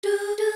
do do